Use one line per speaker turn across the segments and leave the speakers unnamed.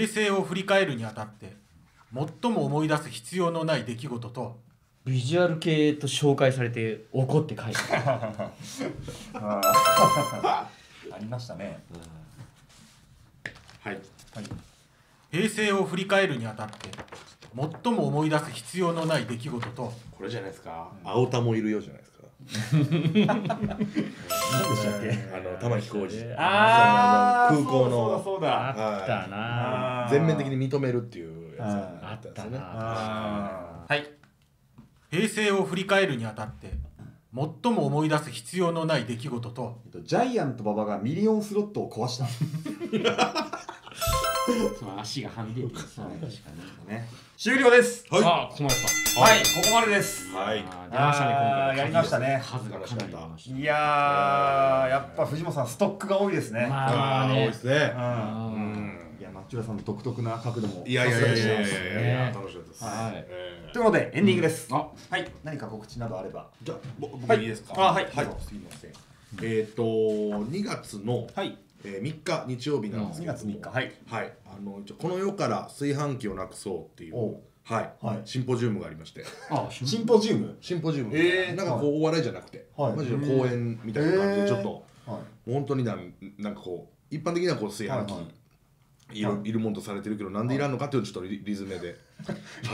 平成を振り返るにあたって最も思い出す必要のない出来事と
ビジュアル系と紹介されて怒って書いてあ
ありましたね。
はい。
平成を振り返るにあたって最も思い出す必要のない出来事と
これじゃないですか。青田もいるよじゃないですか
何でしたっけ？
あの玉置浩二。
あ
空港の。
そうだ
あったな。
全面的に認めるっていうやつ
あ
があったんですよね。
あーはい。
平成を振り返るにあたって最も思い出す必要のない出来事と
えっとジャイアント馬場がミリオンスロットを壊した。
その足がはみ出てる
そうね
確かに
ね。
終了です。
はい。
あここまでか
はい、ここまでです。
はい。
あー出ましたね今回。
やりましたね。
数がかなり出ました
いやー、やっぱ藤本さんストックが多いですね。
まあね。
多いですね。
うん。
うん。
いや、マッチュラさんの独特な角度も。
いやいやいやいや楽しかったです。
はい。
えー
ということで、エンディングです。
あ。
はい、何か告知などあれば。
じゃあぼ僕
はい
いいですか？
あはい。
はい。すいませんえっと2月の
はい。
えー3日日曜日なんです
2
けど
月3日。はい。
はい、あのこの世から炊飯器をなくそうっていうはい、
はい。
シンポジウムがありまして。
あ
シンポジウム。
シンポジウム、
えー。
なんかこうお笑いじゃなくて、
はい。
マジで講演みたいな感じでちょっと、
はい。
もう本当になんなんかこう一般的にはこう炊飯器、
はいはい。
いるい。るもんとされてるけどなんでいらんのかっていうちょっとリリズムで、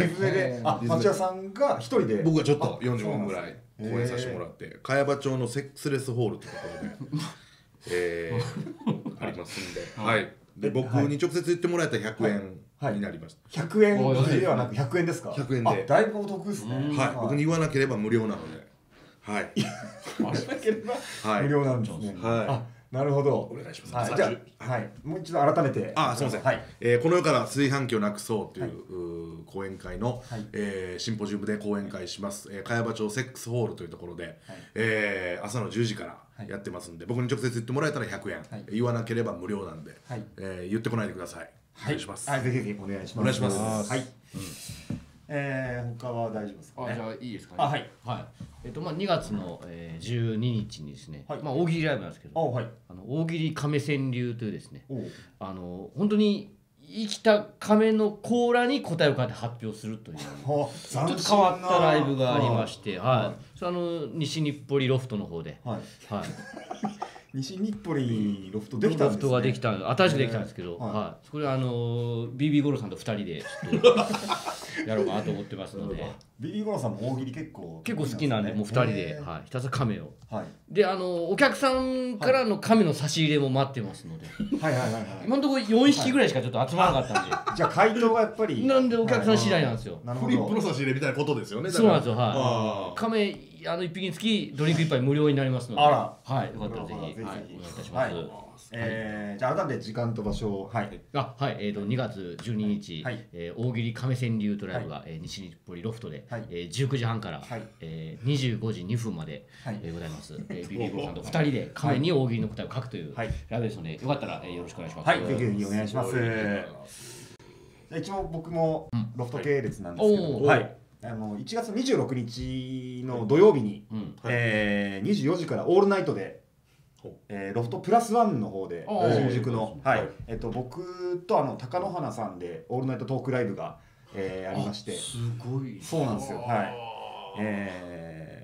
リズムで、
あ、マッチュラさんが一人で？
僕がちょっと
あ
45分ぐらい講演させてもらって茅場町のセックスレスホールってところで、えー、ありますんで、はい、で僕に直接言ってもらえたら100円になりました、
100円ではなく100円。ですか
？100円で。
あだいぶお得ですね。
はい、僕に言わなければ無料なので、はい、
なければ
はい。
無料なんですね。
はい。
あなるほど。
お願いします。
はい。じゃあはい。もう一度改めて。
あ、すみません。
はい。
えーこの世から炊飯器をなくそうという,、うー講演会の、
はい。
えーシンポジウムで講演会します。えー茅場町セックスホールというところで、えー朝の10時からやってますんで、僕に直接言ってもらえたら100円、
はい。
言わなければ無料なんで、
はい。
えー言ってこないでください。お願いします。
はいぜひぜひお願いします。
お願いします。
はい。えー他は大丈夫ですかね？
あじゃあいいですかね？
あはい。
はい。えっとまあ2月の、えー、12日にですね、
はい。
まあ大喜利ライブなんですけど
あはい。
あの大喜利亀川流というですねあの本当に生きた亀の甲羅に答えを書いて発表するという。ちょっと変わったライブがありまして、はい、それあの西日暮里ロフトの方で、
はい。
はい、
西日暮里ロフトできたんですね。
ロフトができた新しくできたんですけど、
えーはい。
はい、そこであの BB ゴロさんと2人でちょっと やろうかなと思ってますので。
BB ゴローさんも大喜利結構
結構好きなんでもう2人で、はい、ひたすら亀を。
はい。
であのお客さんからの亀の差し入れも待ってますので、
はい。はい。はい。はい。
今のところ4匹ぐらいしかちょっと集まらなかったんで、
じゃあ回答がやっぱり。
なんでお客さん次第なんですよ。
なるほ
フリップの
ど
差し入れみたいなことですよね。
そうなんですよはい。亀あの1匹につきドリンク1杯無料になりますので。
あら。
はいよかったらぜひ、
ぜひ。
はい、お願いいたします、
はい。えーじゃあ改めて時間と場所を。はい。
あはい、えー、と2月12日、
はい。
えー大喜利亀川流とライブが、えー西日暮里ロフトで、
はい。
えー19時半から、
はい。
えー25時2分まで、
はい。
えーございます、えー、ビビーさんと2人で亀に大喜利の答えを書くという
はい。
ライブですのでよかったら、えーよろしくお願いします。
はい。ぜひぜひお願いします。じゃあ一応僕もロフト系列なんですけど。も、
おー。
はい、あの1月26日の土曜日に、
うん。
えー24時からオールナイトでえーロフトプラスワンの方で新宿の、はい。
はい。
えっと僕とあの貴乃花さんでオールナイトトークライブが、えーありまして。
すごい。
そうなんですよ。はい。えー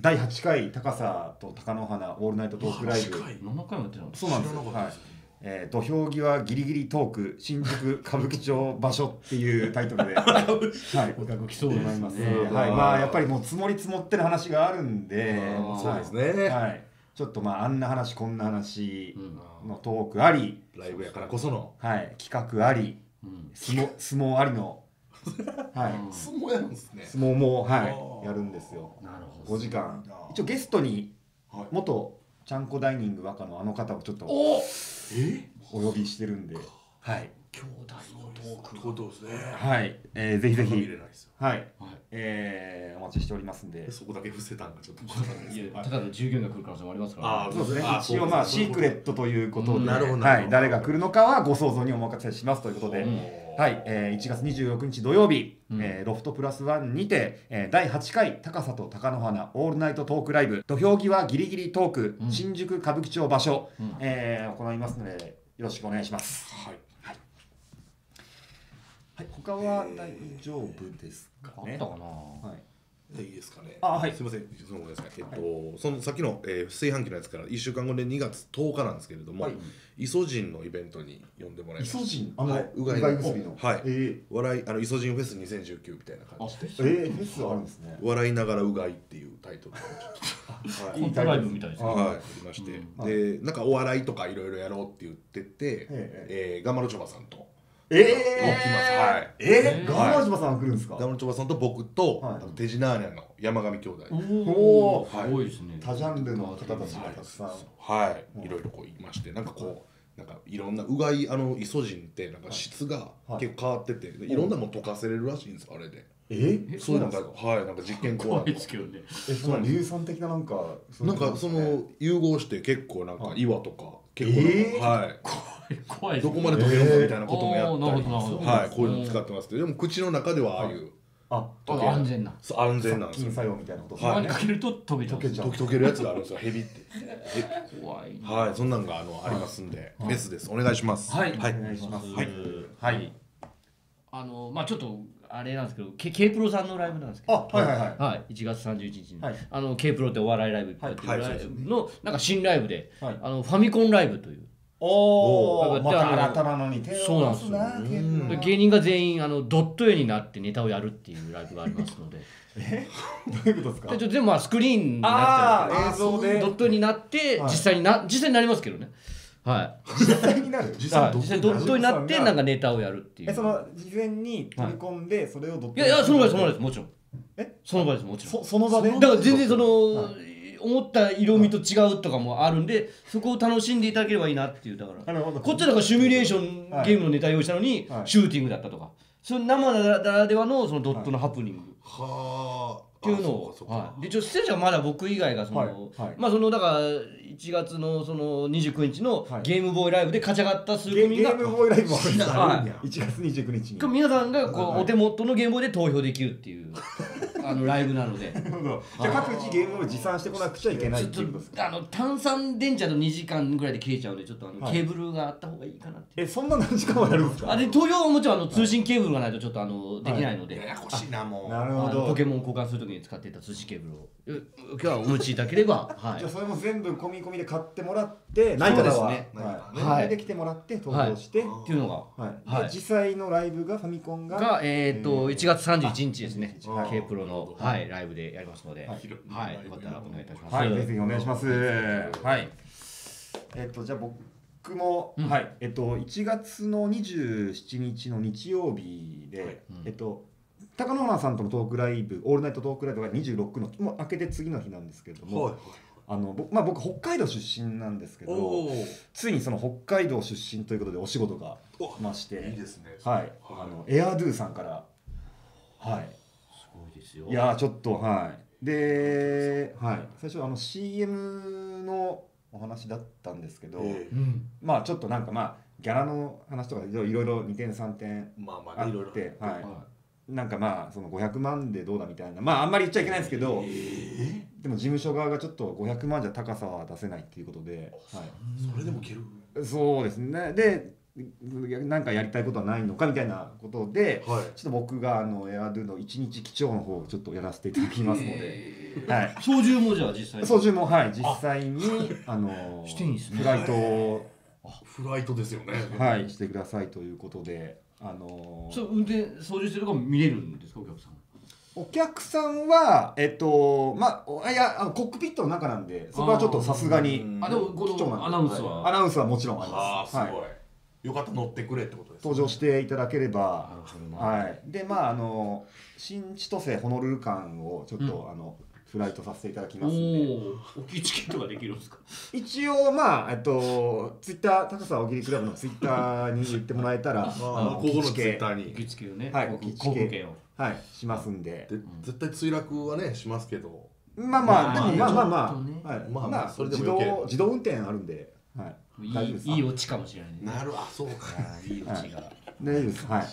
第8回高さと貴乃花オールナイトトークライブ。
7回もやってたの？
そうなんですよ。はい。えー土俵際ギリギリトーク新宿歌舞伎町場所っていうタイトルで、はい、
お客来そう
います。
ね。
はい、まあやっぱりもう積もり積もってる話があるんで、
そうですね。
はい。ちょっとまああんな話こんな話
うん
のトークあり、
ライブやからこその。
はい、企画あり、
うん
相撲相撲ありの、はい、
うん
相撲やるんですね。
相撲もは
あ
い
ー
やるんですよ。
なるほど。
5時間。一応ゲストに
はい
元ちゃんこダイニング若のあの方をちょっと
お
え？
お呼びしてるんで、はい。
兄弟のトーク
ことですね。
はい、えーぜひぜ
見
ひ。はい、
はい。
えーお待ちしておりますんで。
そこだけ伏せたんがちょっとい
やただの従業員が来る可能性もありますから、
あー
そうですね。
あ。
一応まあシークレットということで、
うん。
なるほど
誰が来るのかはご想像にお任せしますということで、
うん
はい、えー1月26日土曜日、
うん。
えーロフトプラスワンにて、えー第8回高さと貴乃花オールナイトトークライブ。土俵際ギリギリトーク、
うん。
新宿歌舞伎町場所、
うん。
えー行いますのでよろしくお願いします。
はい。
はい他は大丈夫ですかね。
あったかな？
はい
いいですかね。
あはい。
すみません。そのごめんなさい。えっと、そのさっきの、えー、炊飯器のやつから一週間後で2月10日なんですけれども、
はい。
イソジンのイベントに呼んでもらいました。
イソジン？あの、
はい。う
が
がい
い薬の。
はい。
え
笑いあのイソジンフェス2019みたいな感じで。
ー、えー、フェスあるんですね。
笑いながらうがいっていうタイトル。でちょっと
コントライブみたいですね。
あ
はい、ありまして、
うん。
でなんかお笑いとかいろいろやろうって言ってて、
え
え。ーガマルチョバさんと
え？
来ます、はい。
え？ー、
はい
ガーマジマさん来るんですか、
ガマルチョバさんと僕と、
はい。
あとテジナーニャの山上兄弟、
おお
お
すごいですね。
多ジャンルの方たちがたくさん。
はい、
う。ん
い。ろいろこう言いましてなんかこうなんかいろんなうがいあのイソジンってなんか質が
はい。
結構変わってて、でいろんなもの溶かせれるらしいんですよあれで、
え？
え？
そういうなんか？はい。なんか実験コー
ですけどね。
えその硫酸的ななんか
なんかその融合して結構なんか
はい。
岩とか結構なんか、
えー？
はい
怖いですね。
どこまで溶けるのかみたいなこともやったり、はい、こういうの使ってますけど。でも口の中ではああいう、
あ
あ安全な。
そう安全なんで
作用みたいなこと
はい
かけると溶けちゃう。
溶けちゃう
溶け溶けるやつがあるんですよ。ヘビって。
怖いな。
はいそんなんがあのありますんで、フェスです。お願いします。
はい、
はい。
お願いします。
はい、はい、あのまあちょっとあれなんですけど K, K プロさんのライブなんですけど。
あはいはいはい。
はい、1月31日に、
はい。
あの K プロってお笑いライブ
はい。
のなんか新ライブで、
はい。
あのファミコンライブという
おおまた新たなのに手
そうなんですよ。
を出すな
うん。
ケープルは
芸人が全員あのドット絵になってネタをやるっていうライブがありますので。
どういうことですか？
でちょ全部まあスクリーンになっち
あ
ゃう。んですけど
あ映像で。
ドット絵になって
はい。
実際にな実際になりますけどね。はい。
実際になる？
実
際にドットになってなんかネタをやるっていう。
えその事前に取り込んでそれをどっ
いやいやその場ですその場ですもちろん。
え？
その場ですもちろん。
そその場で？
だから全然その、
は
思った色味と違うとかもあるんでそこを楽しんでいただければいいなっていうだから。こっちはだからシミュレーション
はい。
ゲームのネタ用意したのに、
はい。
シューティングだったとか。その生ならではのそのドットのハプニング。
はあ。
っていうのを、はい、でちょ出演者はまだ僕以外がその、
はい。はい。
まあそのだから1月のその29日の
はい。
ゲームボーイライブで勝ち上がった数
ゲ
組が、
ゲームボーイライブもあるんですか
はい。
1月29日に。
皆さんがこう、
はい。
お手元のゲームボーイで投票できるっていうあのライブなので。
なるほど。じゃあ各自ゲームボーイ持参してこなくちゃいけないっていうことですか？
とあの炭酸電池の2時間ぐらいで切れちゃうのでちょっとあの、
はい。
ケーブルがあった方がいいかなって
えそんな何時間もやるんですか？
あで投票はもちろんあの通信ケーブルがないとちょっとあのできないので、
ややこしいなも。う
なるほど。
ポケモン交換するときに使っていた通信ケーブルを。う今日はお持ちいただければはい。
じゃあそれも全部込み込みで買ってもらってない
ですね。
はい。
はい。
で来てもらって投票して。は
っていうのが
い。
はい。
で実際のライブがファミコンが
がえっ、と
えー
1月31日ですね。
はい
K プロのはい。ライブでやりますので、
は
はい。い、よかったらお願いいたします。
はい、ぜひお願いします。はい。えっと、じゃあ僕も、
うん。
はい、えっと、1月の27日の日曜日で、
うん。
えっと、高野花さんとのトークライブ、オールナイトトークライブが26の、もう明けて次の日なんですけれども、
はい。
あの僕まあ、僕、北海道出身なんですけど、
お
ついにその北海道出身ということでお仕事がまして、
いいですね。
はい、あのエアドゥさんから、はい
ですよ。
いやーちょっとはい。で、はい、最初あの CM のお話だったんですけど、
え
うん、
まあちょっとなんかまあギャラの話とかいろいろ2点3点
えまあま
あっ
あねいろいろ
て、はい。
は
なんかまあその500万でどうだみたいなまああんまり言っちゃいけないんですけど、でも事務所側がちょっと500万じゃ高さは出せないっていうことで、は
それでもいける。
い、そうですね。でなんかやりたいことはないのかみたいなことで
はい。
ちょっと僕があのエアドゥの一日基調の方をちょっとやらせていただきますので、はい、
い。操縦もじゃあ実際に？
操縦もはい。実際にあの
していいんですね。
フライトを。
フライトですよね。
はいしてくださいということであの
そう運転操縦してるかも見れるんですか？お客さん。
お客さんはえっとまあおいやあのコックピットの中なんでそこはちょっとさすがに
うん。
あでもこのアナウンスは。
アナウンスはもちろんあります。
ああすごい、
はい、
よかった乗ってくれってことですね。
登場していただけれ
な
ば
るほどな。
はい。でまああの新千歳ホノルル間をちょっと、あのフライトさせていただき
お
ますんで。
お、大きいチケットができるんですか？
一応まあえっとツイッター高さ大喜利クラブのツイッターに言ってもらえたら
ああここのツイッターに。
受付をね。
はい
航空
受付
航空券を。
はいしますんで。
で絶対墜落はねしますけど。
まあまあ、でもまあまあま
ちょっとね。
あ、はい、
まあ
まあ、
それで
自
も
自動運転あるんで、はい、
いいいいオチかもしれないね。
なるあそうか
いいオチが。
大丈夫です。はい。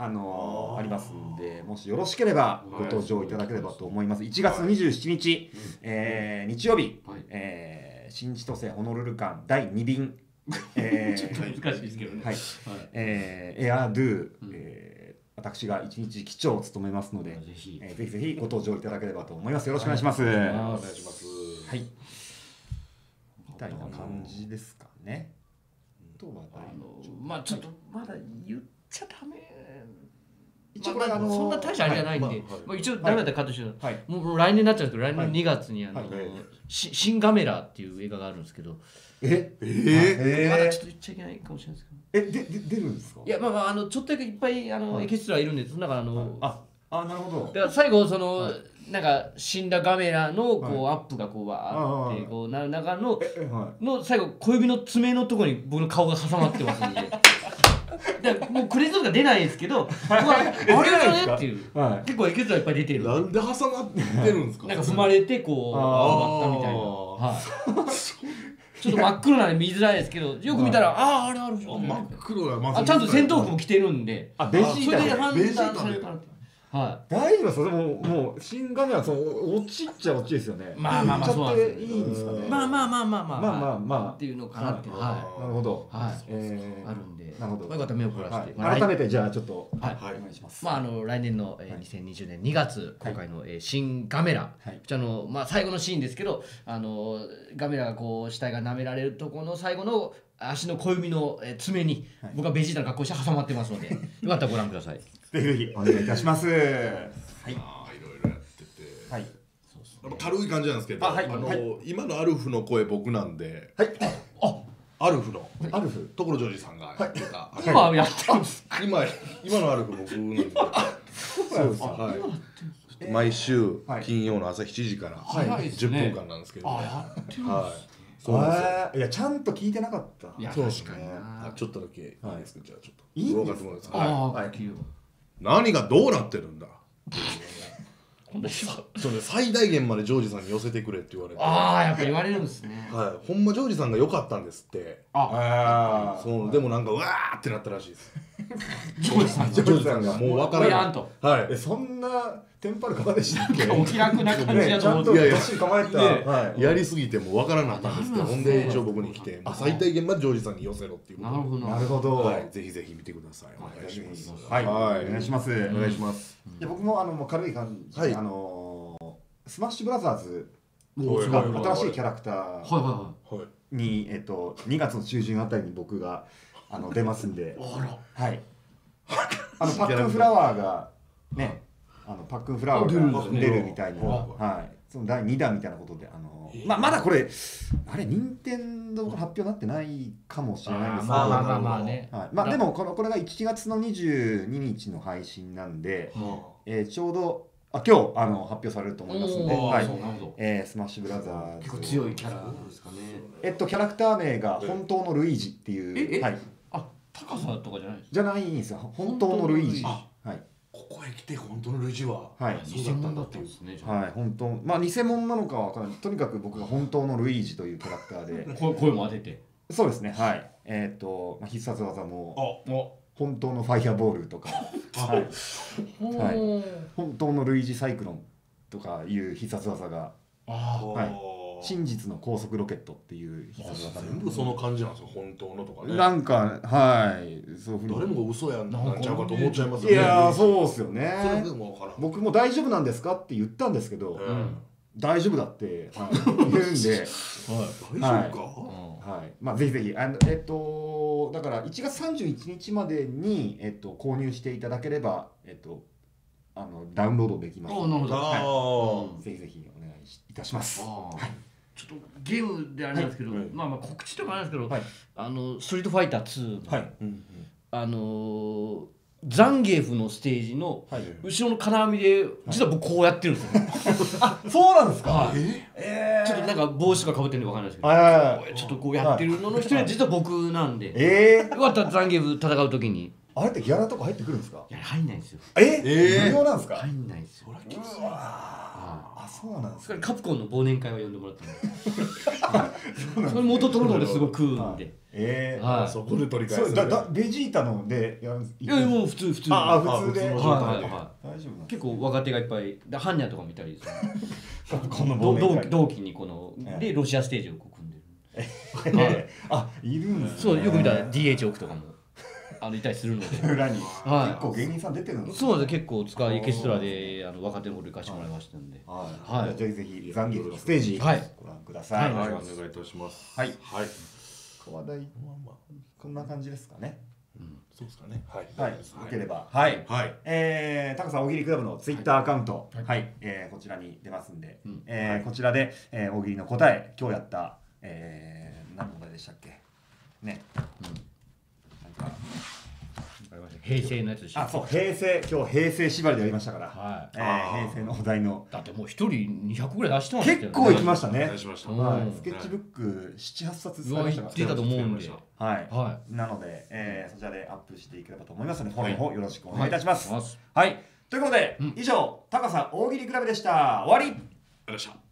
あのーありますんで、もしよろしければご登場いただければと思います。1月27日、えー日曜日、
はい
えー新千歳ホノルル間第2便、え
ちょっと
ー
難しいですけどね。
はい、
はい。
えーエアドゥ、
うん
えー私が一日機長を務めますので、
ぜひ
えーぜひぜひご登場いただければと思いますよろしくお願いします、
はい
お願いします
はい。みたいな感じですかね。とは
あのまあちょっとまだ言っちゃダメ。
一応これあの
まあまあそんな大したあれじゃないんで、
はい。まあはい。
まあ、一応ダメだったらカットして
はい。
もう来年になっちゃうんですけど来
はい。
年2月にあの、
はい。
しシン・ガメラっていう映画があるんですけど、
え？
え
まだ
え
ちょっと言っちゃいけないかもしれないですけど。
えでで出るんですか？
いやまあまああのちょっとだけいっぱいあの、
はい。
エキストラいるんでその中あの、
ああなるほど。
だ。から最後その、
はい。
なんか死んだガメラのこう、
は
アップがこうわーって
ああ
こうなる中の
ええは
の最後小指の爪のところに僕の顔が挟まってますんで。だからもうクレジットが出ないんですけど、まあ、あれだねっていう。
いはい。
結構エキストラいっぱい出てる。
なんで挟まってるんですか？
なんか踏まれてこう
あー
止まったみたいな、はい、ちょっと真っ黒なんで見づらいですけどよく見たら、あああれあるじゃん
真っ黒やま
あちゃんと戦闘服も着てるんで。
あベジー
それで。判断されたっては
大丈夫ですか？でももう新画面はその落ちっちゃ落ちですよね。
まあまあまあそうなんです
いいんですかね。
いまあまあまあまあまあ
まあまあまあ
っていうのかなっていうは
なるほど。
い、はい
えー
あるんで
なるほど
まあよかったら目を凝らして、
はい改めてじゃあちょっと
はい
お願いします。
まあ、あの来年の、えー、2020年2月公開の「えー新ガメラ」
はい
こちらの、まあ、最後のシーンですけどあのガメラがこう死体が舐められるところの最後の足の小指の、えー爪に、
はい
僕はベジータの格好して挟まってますのでよかったらご覧ください。
ぜひぜひお願いいたします。はい。
いろいろやってて。
はい。
軽い感じなんですけど
あはい。
の
はい。
今のアルフの声僕なんで。
はい。
アルフの？
アルフ？
所ジョージさんがやってた。
今やってるんです
今今のアルフ僕なんで。
そうですか。
はい。毎週
はい。
金曜の朝7時から
早いです
10
ね
分間なんですけど
あ
はい
やってる
そうなんですよ。
えー。いやちゃんと聞いてなかった。
いや
そうです
確かにな。
あちょっとだけいいですか？じゃあちょっと。
いいんですか？はい、
何がどうなってるんだ？それ最大限までジョージさんに寄せてくれって言われて。
ああやっぱ言われるんですね。
はい。ほんまジョージさんが良かったんですって。
あ。あ。
そう。でもなんかうわーってなったらしいです。
ジョージさん
ジョージさんがもう分からない。
もうやんと。
はい。
えそんなテンパる方でしたっけ？
お気楽な感じ
ねちゃんと
思って。
いやいや。
どっしり構えた。
ね
はい。
やりすぎても分からなかったんですけどほんで一応僕に来て。もう最大限までジョージさんに寄せろっていうこと。で
なるほど。
なるほど。
はい。ぜひぜひ見てください。お願いします。
はい。
はい。
お願いします。
お願いします。
いや僕もあのもう軽い感じで、
はい。
あのースマッシュブラザーズが新しいキャラクタ
はい
ー
は
はい。
に、えっと、2月の中旬あたりに僕があの出ますんで。
いはい。あら。
はいあのパックンフラワーがねあのパックンフラワーが
あ出る
みたいな、
あ
はい、その第2弾みたいなことであの、まあ、まだこれあれ任天堂から発表になってないかもしれないんですけど
まあまあまあまあね。
はい、まあでもこのこれが1月の22日の配信なんで、えーちょうどあ今日あの発表されると思いますので、はい。えースマッシュブラザーズ。
結構強いキャラなんですかね。
えっとキャラクター名が本当のルイージっていう、
ええ
はい、
あ、高さとかじゃないです
じゃないんですよ。本当のルイージ。
本
はい
ここへ来て本当のルイジは
はい。
そうだったんだっていう。
ですね。
はい本当。まあ偽物なのかは分からない。とにかく僕が本当のルイージというキャラクターで。
声声も当てて。
そうですね。はい。えっ、と、まあ、必殺技も
お。
本当のファイアボールとか、はい、
ほ
はい。
ー
本当のルイージサイクロンとかいう必殺技が。
あ
はい。
あー
真実の高速ロケットっていう必殺技
全部その感じなんですよ本当のとかね。
なんかはいそういうふうに。
誰もが嘘やんなんちゃうかと思っちゃいます
いやーそうっすよね。
それでも分からん。
僕も大丈夫なんですかって言ったんですけど、
うん。
大丈夫だって、はい、言うんで、
あ。はい。
大丈夫か？
はい。まあ、ぜひぜひ。あの、えっと、だから1月31日までに、えっと、購入していただければ、えっと、あのダウンロードできます
おなるほど。
は
あ
ぜひぜひお願いしいたします。
あーちょっとゲームであれなんですけど、
はい
まあまあ告知とかなんですけど、
はい。
あのストリートファイター2の、
はい。
あうん。
あのーザンゲーフのステージの
はい、
後ろの金網で実は僕こうやってるんですよ、
あそうなんですか、
はい。
え
ちょっとなんか帽子とかかぶってるんでわかんないですけど、
はいはいはい。
ちょっとこうやってるのの一人は実は僕なんで、
えー、
よかったらザンゲーフ戦う時に。い
あれってギャラとか入ってくるんですか？
や入んないんですよ。
え？
えー。
無料なんですか、
入んないんですよ。
そりゃきつい
は
あそうなんですか
いそれカプコンの忘年会は呼んでもらったんで。それ元取るのですごい食うんで、
えー。
はい。
そこで取り返す。
そうだだベジータのでや
いやもう普通普通に
ああ普通で。
はいはいは
大丈夫なん
い結構若手がいっぱいでハンニャとかもいたりで。すね
この
同同
忘年会。
同期にこの
はい。
でロシアステージを組んでる。
あいるんですね。
そうよく見たら DH 置くとかもあのいたりするので。
裏に、
はい。
結構芸人さん出てるんです
そうなんです結構使いエキストラであの若手の頃行かせてもらいましたんで。
はい、
はい。
じゃあぜひぜひザンギエルのステージ、
はい。
ご覧ください、
はい。
はい。お願いいたします。
はい。
はい。
話題
まあまあ
こんな感じですかね。
そうですかね。はい。
はい、よ
はい
ければ。はい、
はい。
えー、タカさん大喜利クラブのツイッターアカウント、はい。えーこちらに出ますんで、
うん。
えーこちらで、えー大喜利の答え今日やった、えー、何の問題でしたっけ？ね、なん。か
平成のやつでしょ。
あそう平成今日平成縛りでやりましたから、
はい。
えー平成のお題の。
だってもう一人200ぐらい出してましたよね。
結構いきましたね。
しました
うん。
はい、スケッチブック78冊使いましたか
言ってたと思うんで。
はい、
は
なので、えーそちらでアップしていければと思いますのでフォローの方よろしくお願いいたします。
は
はいい、ということで、
うん。
以上高さ大喜利クラブでした。終わり。
ありがとうございました